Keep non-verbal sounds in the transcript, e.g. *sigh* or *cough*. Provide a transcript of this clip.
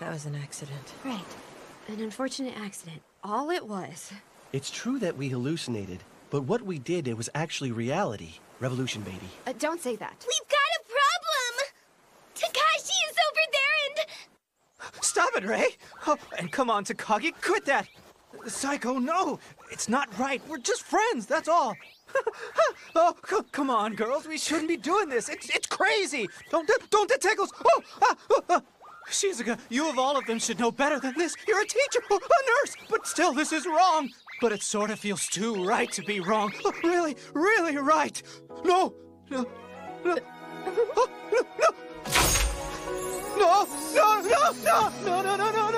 That was an accident. Right. An unfortunate accident. All it was. It's true that we hallucinated, but what we did, it was actually reality. Revolution, baby. Uh, don't say that. We've got a problem! Takashi is over there and... Stop it, Rei! Oh, and come on, Takagi, quit that! Saeko, no! It's not right. We're just friends, that's all. *laughs* oh, come on, girls. We shouldn't be doing this. It's, it's crazy. Don't, don't that tickles. Oh, ah. Shizuka, you of all of them should know better than this. You're a teacher, a nurse, but still, this is wrong. But it sort of feels too right to be wrong. Oh, really, really right. No, no, no, oh, no, no. No, no, no, no, no, no, no, no,